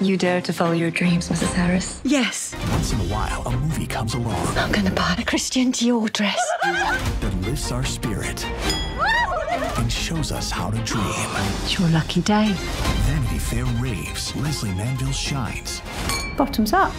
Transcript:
You dare to follow your dreams, Mrs. Harris? Yes. Once in a while, a movie comes along I'm gonna buy a Christian Dior dress. that lifts our spirit and shows us how to dream. It's your lucky day. Vanity Fair raves. Lesley Manville shines. Bottoms up.